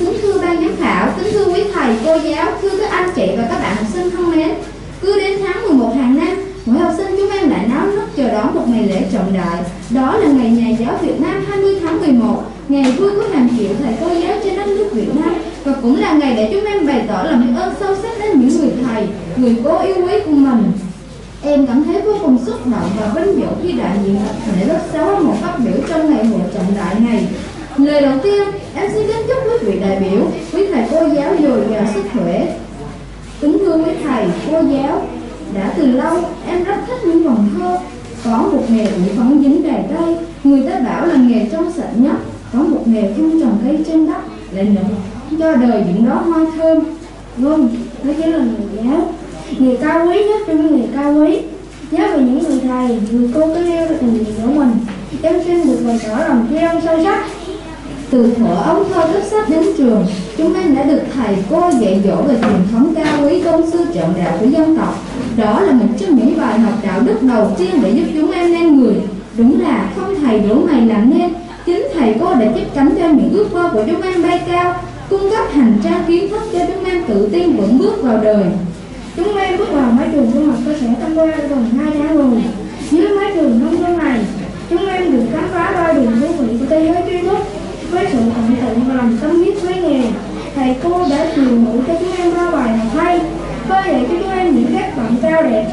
kính thưa ban giám khảo, kính thưa quý thầy, cô giáo, thưa các anh chị và các bạn học sinh thân mến. Cứ đến tháng 11 hàng năm, mỗi học sinh chúng em lại náo nức chờ đón một ngày lễ trọng đại. Đó là ngày Nhà giáo Việt Nam 20 tháng 11, ngày vui của hàng triệu thầy cô giáo trên đất nước Việt Nam và cũng là ngày để chúng em bày tỏ lòng biết ơn sâu sắc đến những người thầy, người cô yêu quý của mình. Em cảm thấy vô cùng xúc động và vinh dự khi đại diện tập thể lớp 6 một phát biểu trong ngày hội trọng đại này. Lời đầu tiên, em xin kính chúc quý vị đại biểu, quý thầy cô giáo dồi dào sức khỏe. Kính thưa quý thầy, cô giáo, đã từ lâu em rất thích những vòng thơ. Có một nghề ủ phóng dính đầy cây người ta bảo là nghề trong sạch nhất. Có một nghề không trồng cây trên đất, lại nở cho đời những đó hoa thơm. Vâng, đó chính là người giáo Người cao quý nhất trong những người cao quý Nhớ về những người thầy, người cô cứ yêu tình nguyện của mình Em xin được bày tỏ lòng tri ân sâu sắc từ thuở ấu thơ cấp sách đến trường, chúng em đã được thầy cô dạy dỗ về truyền thống cao quý tôn sư trọng đạo của dân tộc. Đó là một trong những bài học đạo đức đầu tiên để giúp chúng em nên người. Đúng là không thầy đổ mày làm nên, chính thầy cô đã chấp cánh cho những ước mơ của chúng em bay cao, cung cấp hành trang kiến thức cho chúng em tự tin vững bước vào đời. Chúng em bước vào mái trường trung học cơ sở Tâm Qua gần 2 tháng rồi Dưới mái trường nông thôn này Chúng em được khám phá ba đường thú vị của thế giới tri thức Với sự tận tụy và lòng tâm huyết với nghề Thầy cô đã truyền ngụ cho chúng em ba bài học hay Khơi cho chúng em những phép vọng cao đẹp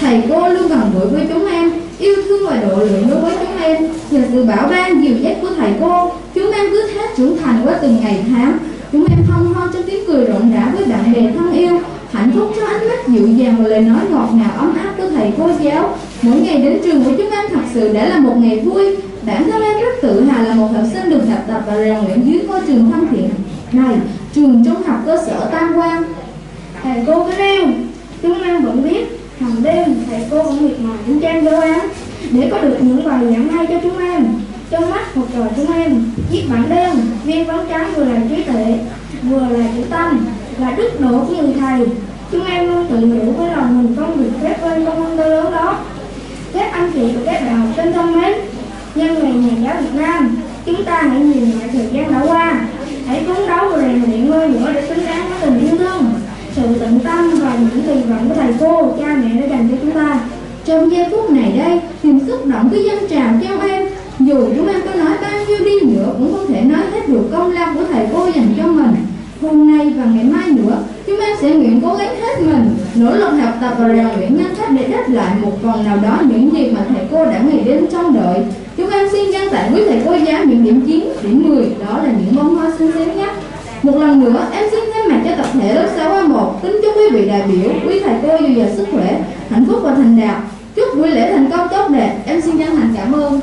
Thầy cô luôn gần gũi với chúng em, yêu thương và độ lượng đối với chúng em. Nhờ sự bảo ban dìu dắt của thầy cô, chúng em cứ thế trưởng thành qua từng ngày tháng. Chúng em hân hoan trong tiếng cười rộn rã với bạn bè thân yêu, hạnh phúc trong ánh mắt dịu dàng và lời nói ngọt ngào ấm áp của thầy cô giáo. Mỗi ngày đến trường của chúng em thật sự đã là một ngày vui. Bản thân em rất tự hào là một học sinh được học tập và rèn luyện dưới ngôi trường thân thiện này, trường trung học cơ sở Tam Quan. Thầy cô cứ yêu Chúng em vẫn biết Hàng đêm thầy cô vẫn miệt mài những trang đồ án Để có được những bài giảng hay cho chúng em Trong mắt học trò chúng em, chiếc bảng đen, Viên phấn trắng vừa là trí tuệ, Vừa là chữ tâm, Là đức độ của người thầy. Chúng em luôn tự nhủ với lòng mình không được phép quên công ơn to lớn đó. Các anh chị và các bạn học sinh thân mến, Nhân ngày nhà giáo Việt Nam, Chúng ta hãy nhìn lại thời gian đã qua Hãy phấn đấu và rèn luyện ngôi nữa để xứng đáng với tình yêu thương sự tận tâm và những kỳ vọng của thầy cô, cha mẹ đã dành cho chúng ta. Trong giây phút này đây, niềm xúc động cứ dâng trào trong em. Dù chúng em có nói bao nhiêu đi nữa cũng không thể nói hết được công lao của thầy cô dành cho mình. Hôm nay và ngày mai nữa, chúng em sẽ nguyện cố gắng hết mình, nỗ lực học tập và rèn luyện nhân cách để đáp lại một phần nào đó những gì mà thầy cô đã ngày đêm trong đợi. Chúng em xin trân tặng quý thầy cô giáo những điểm 9, điểm 10, đó là những bông hoa xinh xắn nhất. Một lần nữa, em xin thay mặt cho tập thể lớp 6A1 kính chúc quý vị đại biểu, quý thầy cô dồi dào sức khỏe, hạnh phúc và thành đạt. Chúc buổi lễ thành công tốt đẹp. Em xin chân thành cảm ơn.